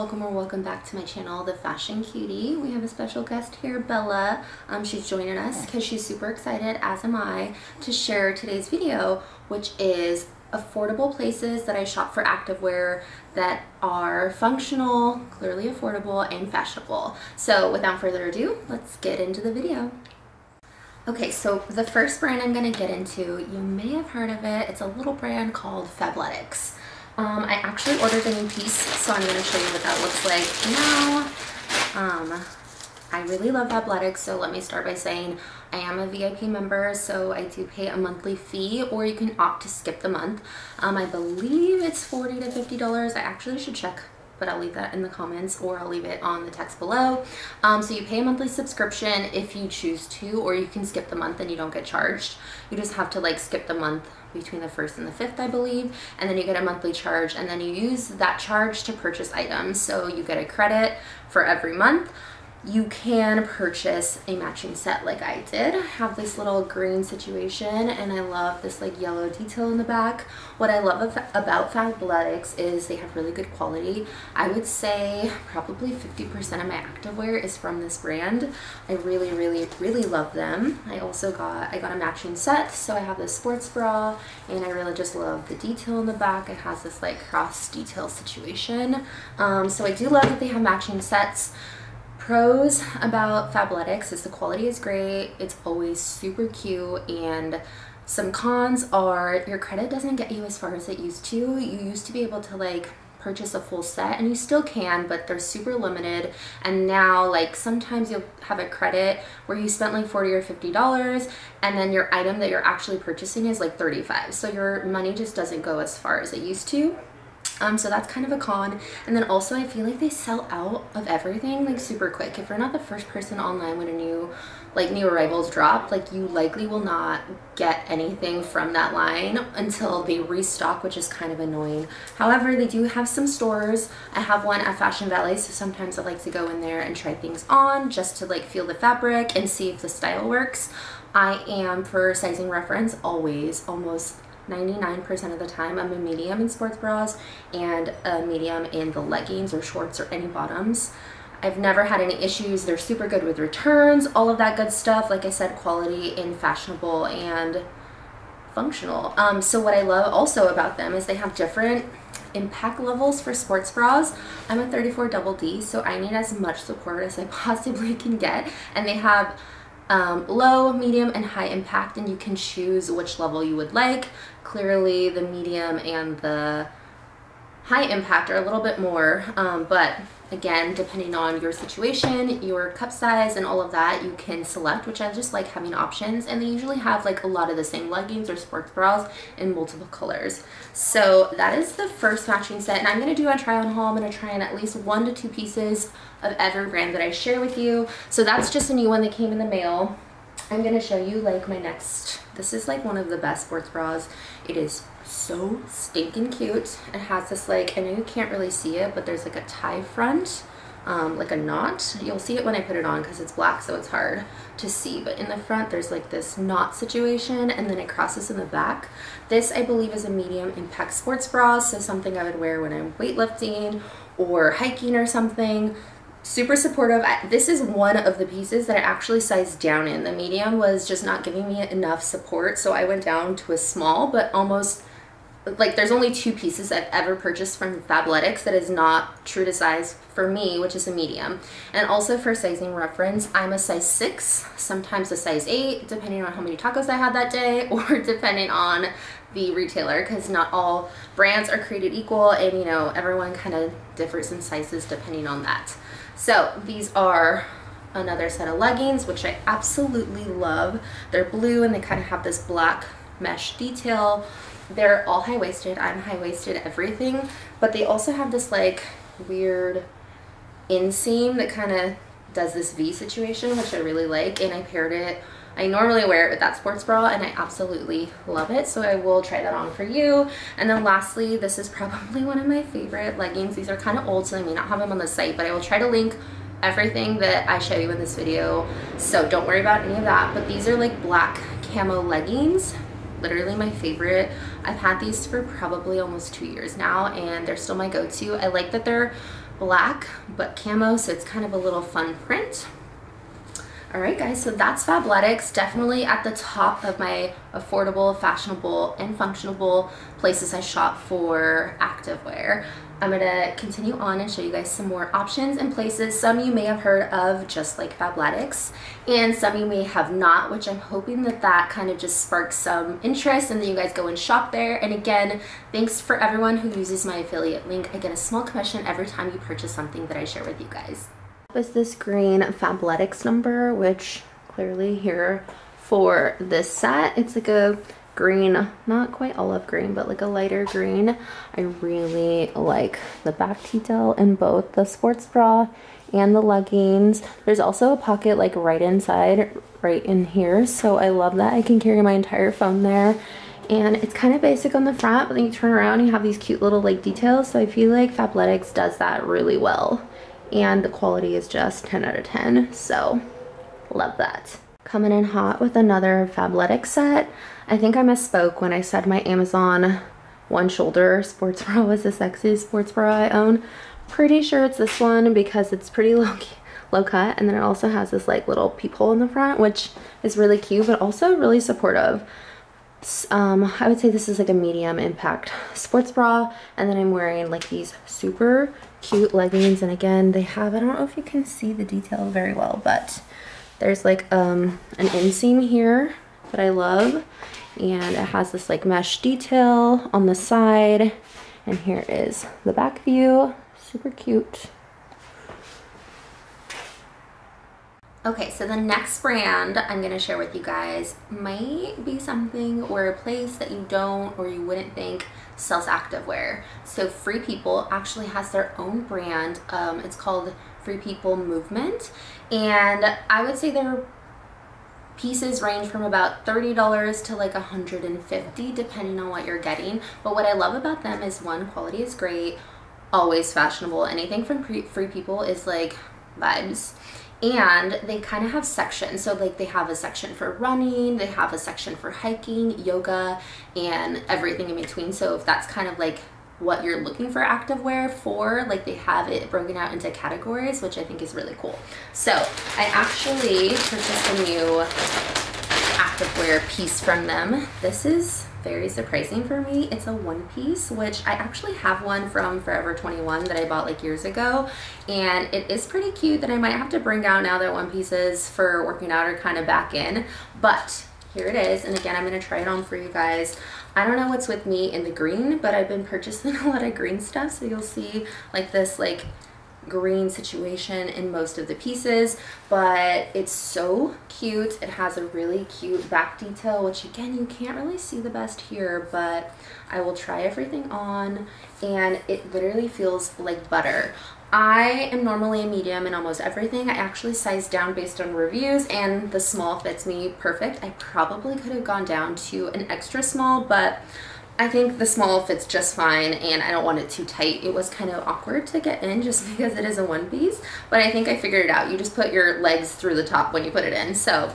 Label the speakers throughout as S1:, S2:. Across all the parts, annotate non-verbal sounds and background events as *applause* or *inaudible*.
S1: welcome or welcome back to my channel, The Fashion Cutie. We have a special guest here, Bella. Um, she's joining us because she's super excited, as am I, to share today's video, which is affordable places that I shop for activewear that are functional, clearly affordable, and fashionable. So without further ado, let's get into the video. Okay, so the first brand I'm going to get into, you may have heard of it. It's a little brand called Fabletics. Um, I actually ordered a new piece, so I'm going to show you what that looks like now. Um, I really love Fabletics, so let me start by saying I am a VIP member, so I do pay a monthly fee, or you can opt to skip the month. Um, I believe it's 40 to $50. I actually should check but I'll leave that in the comments or I'll leave it on the text below. Um, so you pay a monthly subscription if you choose to, or you can skip the month and you don't get charged. You just have to like skip the month between the first and the fifth, I believe, and then you get a monthly charge, and then you use that charge to purchase items. So you get a credit for every month you can purchase a matching set like I did. I have this little green situation and I love this like yellow detail in the back. What I love about Fabletics is they have really good quality. I would say probably 50% of my activewear is from this brand. I really, really, really love them. I also got, I got a matching set. So I have this sports bra and I really just love the detail in the back. It has this like cross detail situation. Um, so I do love that they have matching sets. Pros about Fabletics is the quality is great, it's always super cute, and some cons are your credit doesn't get you as far as it used to. You used to be able to like purchase a full set and you still can but they're super limited. And now like sometimes you'll have a credit where you spent like 40 or 50 dollars and then your item that you're actually purchasing is like 35 so your money just doesn't go as far as it used to um, so that's kind of a con. And then also I feel like they sell out of everything like super quick. If you're not the first person online when a new like new arrivals drop, like you likely will not get anything from that line until they restock, which is kind of annoying. However, they do have some stores. I have one at Fashion Valley, so sometimes I like to go in there and try things on just to like feel the fabric and see if the style works. I am, for sizing reference, always almost 99% of the time I'm a medium in sports bras and a medium in the leggings or shorts or any bottoms. I've never had any issues. They're super good with returns, all of that good stuff. Like I said, quality and fashionable and functional. Um, so what I love also about them is they have different impact levels for sports bras. I'm a 34 double D, so I need as much support as I *laughs* possibly can get. And they have um, low, medium, and high impact, and you can choose which level you would like. Clearly, the medium and the high impact are a little bit more, um, but again, depending on your situation, your cup size, and all of that, you can select, which I just like having options. And they usually have like a lot of the same leggings or sports bras in multiple colors. So that is the first matching set. And I'm to do a try on haul. I'm to try on at least one to two pieces of every brand that I share with you. So that's just a new one that came in the mail. I'm to show you like my next, this is like one of the best sports bras. It is so stinking cute. It has this like, I know you can't really see it, but there's like a tie front, um, like a knot. You'll see it when I put it on because it's black so it's hard to see. But in the front there's like this knot situation and then it crosses in the back. This I believe is a medium impact sports bra, so something I would wear when I'm weightlifting or hiking or something super supportive. This is one of the pieces that I actually sized down in. The medium was just not giving me enough support, so I went down to a small, but almost like there's only two pieces I've ever purchased from Fabletics that is not true to size for me, which is a medium. And also for sizing reference, I'm a size six, sometimes a size eight, depending on how many tacos I had that day, *laughs* or depending on the retailer, because not all brands are created equal, and you know, everyone kind of differs in sizes depending on that. So these are another set of leggings, which I absolutely love. They're blue and they kind of have this black mesh detail they're all high-waisted. I'm high-waisted everything, but they also have this like weird inseam that kind of does this V situation, which I really like, and I paired it I normally wear it with that sports bra and I absolutely love it. So I will try that on for you. And then lastly, this is probably *laughs* one of my favorite leggings. These are kind of old, so I may not have them on the site, but I will try to link everything that I show you in this video. So don't worry about any of that. But these are like black camo leggings literally my favorite. I've had these for probably almost two years now and they're still my go-to. I like that they're black but camo so it's kind of a little fun print. All right guys, so that's Fabletics, definitely at the top of my affordable, fashionable, and functional places I shop for activewear. I'm gonna continue on and show you guys some more options and places. Some you may have heard of just like Fabletics and some you may have not, which I'm hoping that that kind of just sparks some interest and then you guys go and shop there. And again, thanks for everyone who uses my affiliate link. I get a small commission every time you purchase something that I share with you guys. Is this green Fabletics number, which clearly here for this set, it's like a green, not quite olive green, but like a lighter green. I really like the back detail in both the sports bra and the leggings. There's also a pocket like right inside, right in here. So I love that. I can carry my entire phone there. And it's kind of basic on the front, but then you turn around you have these cute little like details. So I feel like Fabletics does that really well. And the quality is just 10 out of 10. So love that. Coming in hot with another Fabletics set. I think I misspoke when I said my Amazon one shoulder sports *laughs* bra was the sexiest sports bra I own. Pretty sure it's this one because it's pretty *laughs* low, low cut and then it also has this like little peephole in the front which is really cute but also really supportive. Um, I would say this is like a medium impact sports bra and then I'm wearing like these super cute leggings and again they have, I don't know if you can see the detail very well but there's like um, an inseam here that I love and it has this like mesh detail on the side and here is the back view super cute Okay, so the next brand I'm to share with you guys might be something or a place that you don't or you wouldn't think sells activewear. So Free People actually has their own brand. Um, it's called Free People Movement. And I would say they're Pieces range from about $30 to like 150 depending on what you're getting. But what I love about them is one, quality is great, always fashionable. Anything from Free People is like vibes and they kind of have sections so like they have a section for running they have a section for hiking yoga and everything in between so if that's kind of like what you're looking for activewear for. Like they have it broken out into categories, which I think is really cool. So I actually purchased a new activewear piece from them. This is very surprising for me. It's a one piece, which I actually have one from Forever 21 that I bought like years ago. And it is pretty cute that I might have to bring out now that one pieces for working out are kind of back in. But here it is. And again, I'm going to try it on for you guys. I don't know what's with me in the green, but I've been purchasing *laughs* a lot of green stuff. So you'll see like this like green situation in most of the pieces, but it's so cute. It has a really cute back detail, which again, you can't really see the best here, but I will try everything on and it literally feels like butter. I am normally a medium in almost everything. I actually size down based on reviews and the small fits me perfect. I probably could have gone down to an extra small, but I think the small fits just fine and I don't want it too tight. It was kind of awkward to get in just *laughs* because it is a one piece, but I think I figured it out. You just put your legs through the top when you put it in. So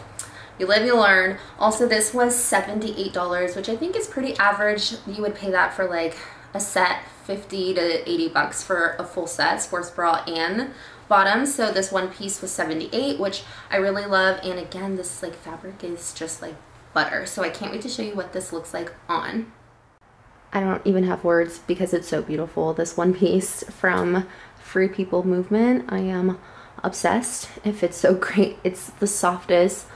S1: you live, you learn. Also, this was $78, which I think is pretty average. You would pay that for like a set 50 to 80 bucks for a full set, sports bra and bottoms. So this one piece was 78, which I really love. And again, this like fabric is just like butter. So I can't wait to show you what this looks like on. I don't even have words because it's so beautiful. This one piece from Free People Movement, I am obsessed. If it's so *laughs* great, it's the softest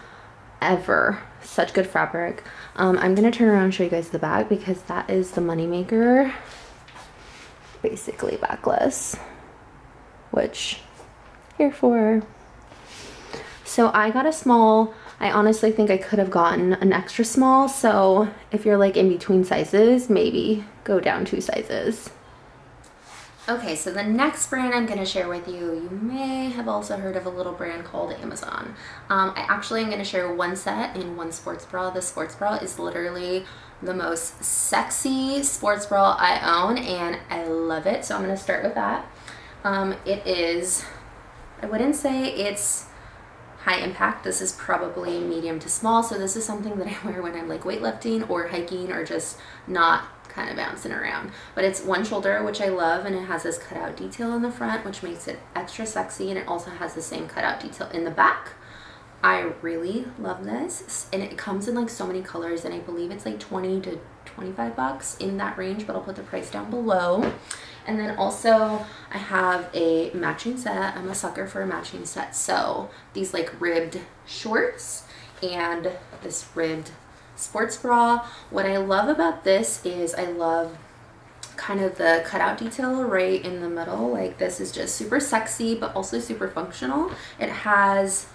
S1: ever. Such good fabric. Um, I'm gonna turn around and show you guys the bag because that is the moneymaker basically backless, which here for. So I got a small. I honestly think I could have gotten an extra small. So if you're like in between sizes, maybe go down two sizes. Okay, so the next brand I'm going to share with you, you may have also heard of a little brand called Amazon. Um, I actually am going to share one set in one sports bra. The sports bra is literally the most sexy sports bra I own and I love it. So I'm going to start with that. Um, it is, I wouldn't say it's high impact. This is probably medium to small. So this is something that I *laughs* wear when I'm like weightlifting or hiking or just not kind of bouncing around. But it's one shoulder, which I love, and it has this cutout detail in the front, which makes it extra sexy, and it also has the same cutout detail in the back. I really love this, and it comes in like so many colors, and I believe it's like 20 to 25 bucks in that range, but I'll put the price down below. And then also I have a matching set. I'm a sucker for a matching set. So these like ribbed shorts and this ribbed sports bra. What I love about this is I love kind of the cutout detail right in the middle. Like this is just super sexy, but also super functional. It has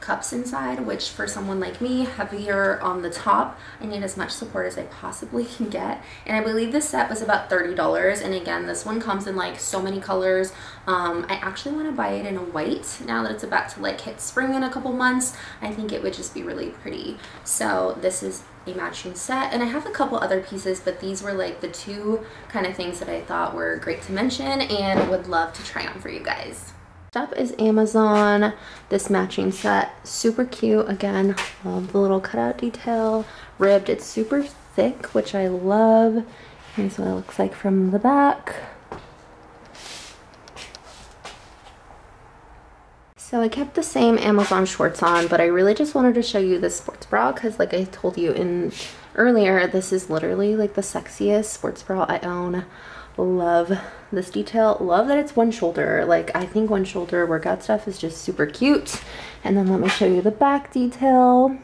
S1: cups inside, which for someone like me, heavier on the top, I need as much support as I possibly can get. And I believe this set was about $30. And again, this one comes in like so many colors. Um, I actually want to buy it in a white now that it's about to like hit spring in a couple months. I think it would just be really pretty. So this is a matching set and I have a couple other pieces but these were like the two kind of things that I thought were great to mention and would love to try on for you guys. Up is Amazon, this matching set, super cute. Again, love the little cutout detail, ribbed. It's super thick, which I love. Here's what it looks like from the back. So I kept the same Amazon shorts on, but I really just wanted to show you this sports bra because like I told you in earlier, this is literally like the sexiest sports bra I own love this detail love that it's one shoulder like i think one shoulder workout stuff is just super cute and then let me show you the back detail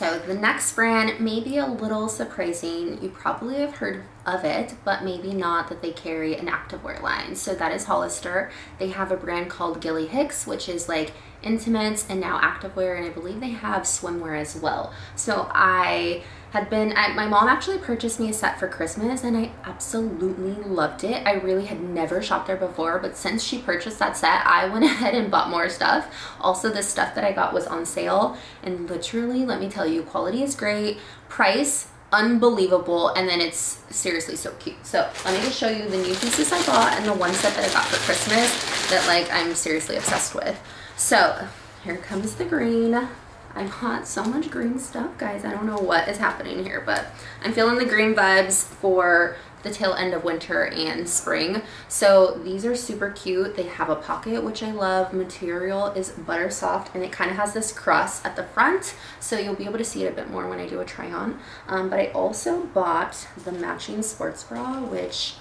S1: so the next brand may be a little surprising. You probably have heard of it, but maybe not that they carry an activewear line. So that is Hollister. They have a brand called Gilly Hicks, which is like intimates and now activewear, and I believe they have swimwear as well. So I had been, I, my mom actually purchased me a set for Christmas and I absolutely loved it. I really had never shopped there before, but since she purchased that set, I went *laughs* ahead and bought more stuff. Also, the stuff that I got was on sale and literally, let me tell you, quality is great, price, unbelievable, and then it's seriously so cute. So let me just show you the new pieces I bought and the one set that I got for Christmas that like I'm seriously obsessed with. So here comes the green. I got so much green stuff, guys. I don't know what is happening here, but I'm feeling the green vibes for the tail end of winter and spring. So these are super cute. They have a pocket, which I love. Material is butter soft and it kind of has this crust at the front. So you'll be able to see it a bit more when I do a try on. Um, but I also bought the matching sports bra, which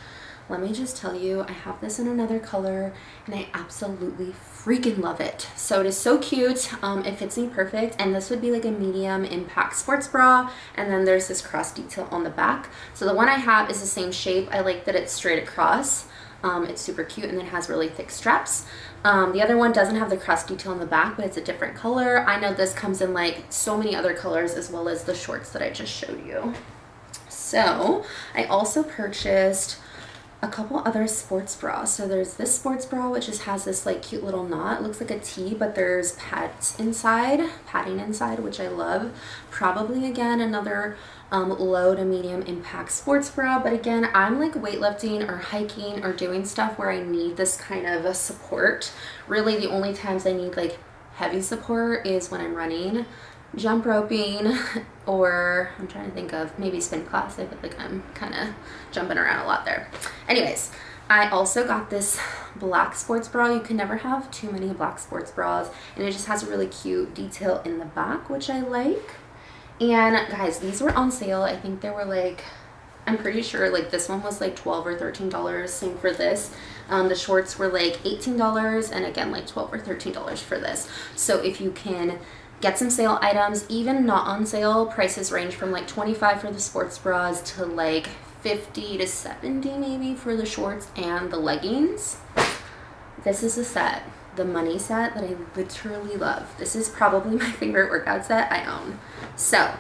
S1: let me just tell you, I have this in another color and I absolutely freaking love it. So it is so cute. Um, it fits me perfect. And this would be like a medium impact sports bra. And then there's this cross detail on the back. So the one I have is the same shape. I like that it's straight across. Um, it's super cute and then has really thick straps. Um, the other one doesn't have the cross detail on the back, but it's a different color. I know this comes in like so many other colors as well as the shorts that I just showed you. So I also purchased a couple other sports bras. So there's this sports bra, which just has this like cute little knot. It looks like a T, but there's pads inside, padding inside, which I love. Probably again, another um, low to medium impact sports bra. But again, I'm like weightlifting or hiking or doing stuff where I need this kind of a support. Really the only times I need like heavy support is when I'm running jump roping *laughs* or I'm trying to think of maybe spin class. I feel like I'm kind of jumping around a lot there. Anyways, I also got this black sports bra. You can never have too many black sports bras and it just has a really cute detail in the back which I like. And guys, these were on sale. I think they were like, I'm pretty sure like this one was like 12 or $13. Same for this. Um, the shorts were like $18 and again like 12 or $13 for this. So if you can get some sale items, even not on sale, prices range from like 25 for the sports bras to like 50 to 70 maybe for the shorts and the leggings. This is a set, the money set that I literally love. This is probably *laughs* my favorite workout set I own. So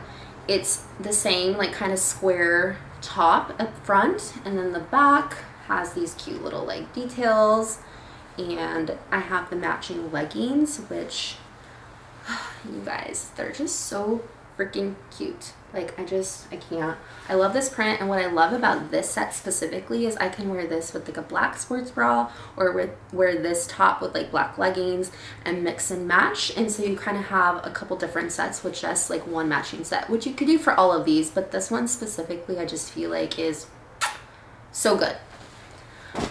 S1: it's the same like kind of square top up front and then the back has these cute little like details and I have the matching leggings which *sighs* you guys, they're just so freaking cute. Like I just, I can't. I love this print and what I love about this set specifically is I can wear this with like a black sports bra or with wear this top with like black leggings and mix and match. And so you kind of have a couple different sets with just like one matching set, which you could do for all of these, but this one specifically I just feel like is so good.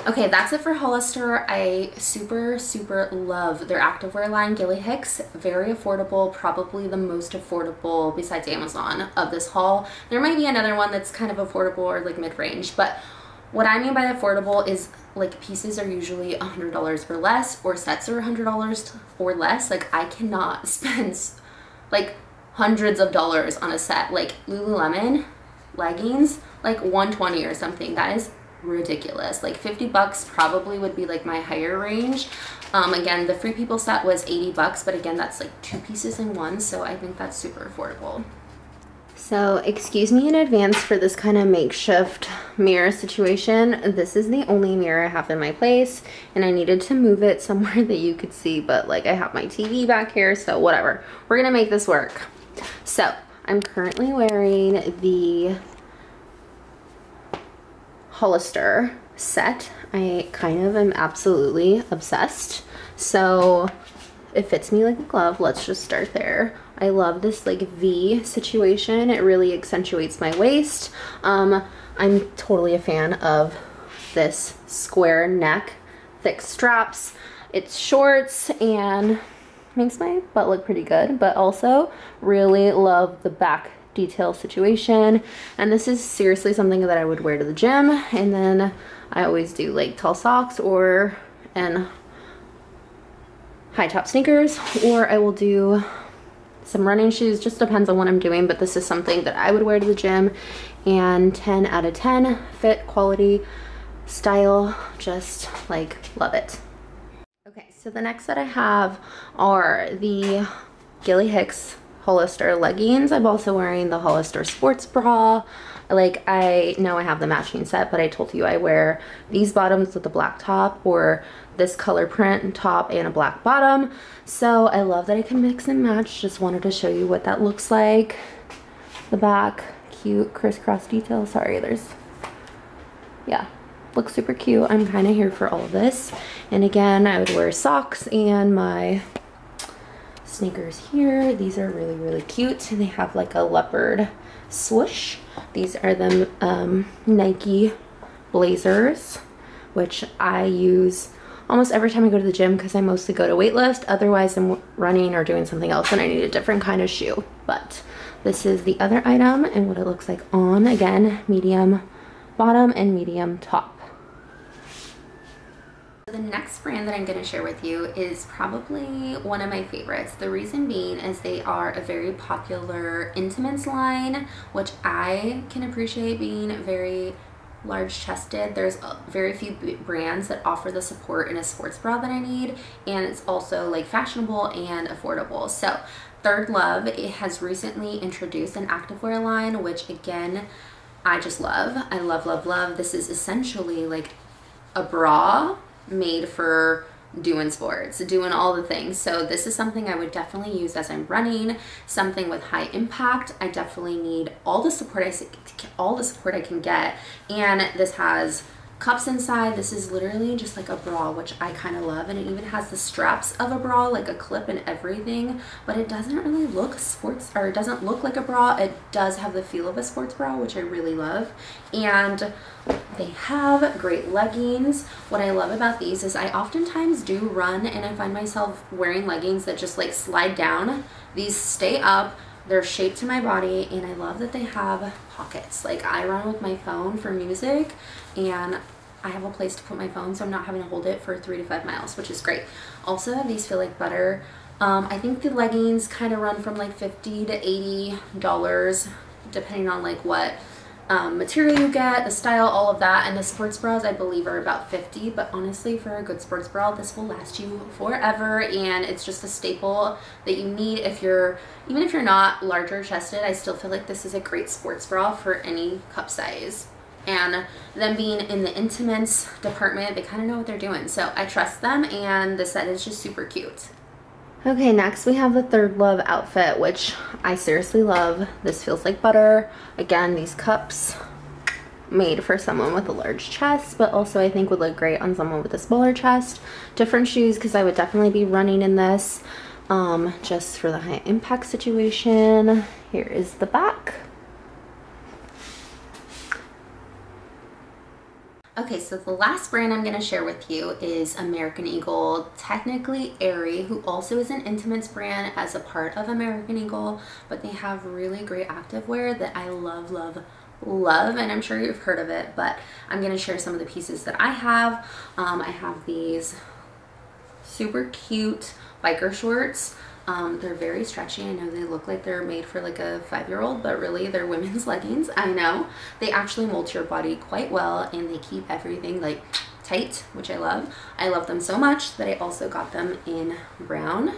S1: Okay, that's it for Hollister. I super, super love their activewear line, Gilly Hicks. Very affordable, probably the most affordable besides Amazon of this haul. There might be another one that's kind of affordable or like mid-range, but what I mean by affordable is like pieces are usually $100 or less or sets are $100 or less. Like I cannot *laughs* spend like hundreds of dollars on a set. Like Lululemon leggings, like 120 or something. That is ridiculous. Like 50 bucks probably would be like my higher range. Um, again, the Free People set was 80 bucks, but again, that's like two pieces in one, so I think that's super affordable. So excuse me in advance for this kind of makeshift mirror situation. This is the only mirror I have in my place and I needed to move it somewhere *laughs* that you could see, but like I have my TV back here, so whatever. We're gonna make this work. So I'm currently wearing the Hollister set. I kind of am absolutely obsessed. So it fits me like a glove. Let's just start there. I love this like V situation. It really accentuates my waist. Um, I'm totally a fan of this square neck, thick straps. It's shorts and makes my butt look pretty good, but also really love the back detail situation. And this is seriously something that I would wear to the gym. And then I always do like tall socks or and high top sneakers or I will do some running shoes just depends on what I'm doing but this is something that I would wear to the gym and 10 out of 10 fit quality style just like love it okay so the next that I have are the Gilly Hicks Hollister leggings. I'm also wearing the Hollister sports bra. Like I know I have the matching set, but I told you I wear these bottoms with a black top or this color print top and a black bottom. So I love that I can mix and match. Just wanted to show you what that looks like. The back, cute crisscross detail. Sorry, there's, yeah, looks super cute. I'm kind of here for all of this. And again, I would wear socks and my sneakers here. These are really, really cute. They have like a leopard swoosh. These are the um, Nike blazers, which I use almost every time I go to the gym because I mostly go to weightlift. Otherwise, I'm running or doing something else and I need a different kind of shoe. But this is the other item and what it looks like on. Again, medium bottom and medium top. The next brand that I'm going to share with you is probably one of my favorites. The reason being is they are a very popular intimates line, which I can appreciate being very large chested. There's uh, very few brands that offer the support in a sports bra that I need, and it's also like fashionable and affordable. So Third Love it has recently introduced an activewear line, which again, I just love. I love, love, love. This is essentially like a bra made for doing sports, doing all the things. So this is something I would definitely use as I'm running, something with high impact. I definitely need all the support I all the support I can get. And this has cups inside. This is literally just like a bra, which I kind of love. And it even has the straps of a bra, like a clip and everything. But it doesn't really look sports, or it doesn't look like a bra. It does have the feel of a sports bra, which I really love. And they have great leggings. What I love about these is I oftentimes do run and I find myself wearing leggings that just like slide down. These stay up they're shaped to my body and I love that they have pockets. Like I run with my phone for music and I have a place to put my phone so I'm not having to hold it for three to five miles, which is great. Also, these feel like butter. Um, I think the leggings kind of run from like 50 to $80 depending on like what um, material you get, the style, all of that. And the sports bras, I believe, are about 50 but honestly, for a good sports bra, this will last you forever. And it's just a staple that you need if you're, even if you're not larger chested, I still feel like this is a great sports bra for any cup size. And them being in the intimates department, they kind of know what they're doing. So I trust them and the set is just super cute. Okay, next we have the Third Love outfit, which I seriously love. This feels like butter. Again, these cups made for someone with a large chest, but also I think would look great on someone with a smaller chest. Different shoes, because I would definitely be running in this um, just for the high impact situation. Here is the back. Okay, so the last brand I'm gonna share with you is American Eagle, technically Aerie, who also is an intimates brand as a part of American Eagle, but they have really great activewear that I love, love, love, and I'm sure you've heard of it, but I'm gonna share some of the pieces that I have. Um, I have these super cute biker shorts um, they're very stretchy. I know they look like they're made for like a five-year-old, but really they're women's *laughs* leggings. I know. They actually mold your body quite well and they keep everything like tight, which I love. I love them so much that I also got them in brown.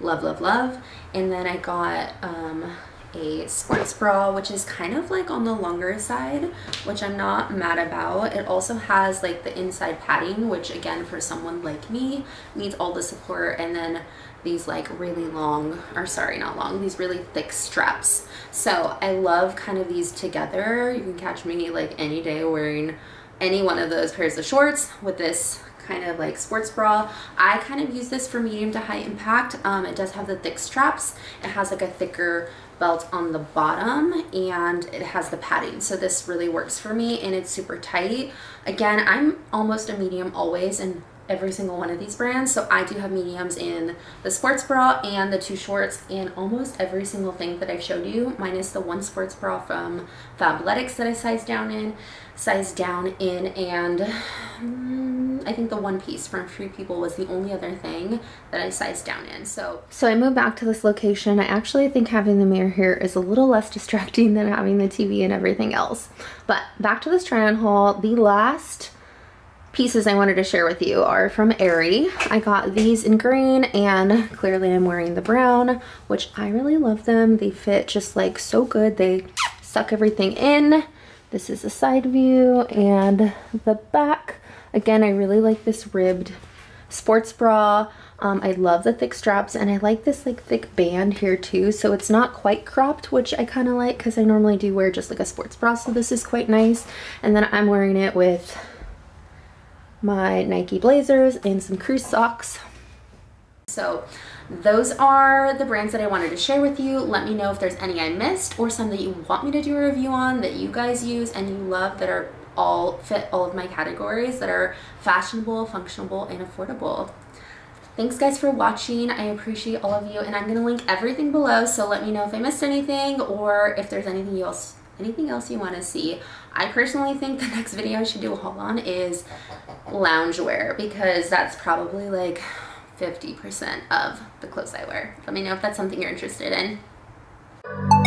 S1: Love, love, love. And then I got um, a sports bra, which is kind of like on the longer side, which I'm not mad about. It also has like the inside padding, which again, for someone like me, needs all the support. And then these like really long, or sorry, not long, these really thick straps. So I love kind of these together. You can catch me like any day wearing any one of those pairs of shorts with this kind of like sports bra. I kind of use this for medium to high impact. Um, it does have the thick straps. It has like a thicker belt on the bottom and it has the padding. So this really works for me and it's super tight. Again, I'm almost a medium always and every single one of these brands. So I do have mediums in the sports bra and the two shorts and almost every single thing that I've showed you, minus the one sports bra from Fabletics that I sized down in, sized down in, and um, I think the one piece from Free People was the only other thing that I sized down in. So, so I moved back to this location. I actually think having the mirror here is a little less distracting *laughs* than having the TV and everything else. But back to this try on haul, the last pieces I wanted to share with you are from Aerie. I got these in green and clearly I'm wearing the brown, which I really love them. They fit just like so good. They suck everything in. This is the side view and the back. Again, I really like this ribbed sports bra. Um, I love the thick straps and I like this like thick band here too. So it's not quite cropped, which I kind of like because I normally do wear just like a sports bra. So this is quite nice. And then I'm wearing it with my Nike Blazers and some Cruise socks. So those are the brands that I wanted to share with you. Let me know if there's any I missed or some that you want me to do a review on that you guys use and you love that are all fit all of my categories that are fashionable, functional, and affordable. Thanks guys for watching. I appreciate all of you and I'm going to link everything below so let me know if I missed anything or if there's anything else anything else you want to see. I personally think the next video I should do a haul on is loungewear because that's probably like 50% of the clothes I wear. Let me know if that's something you're interested in.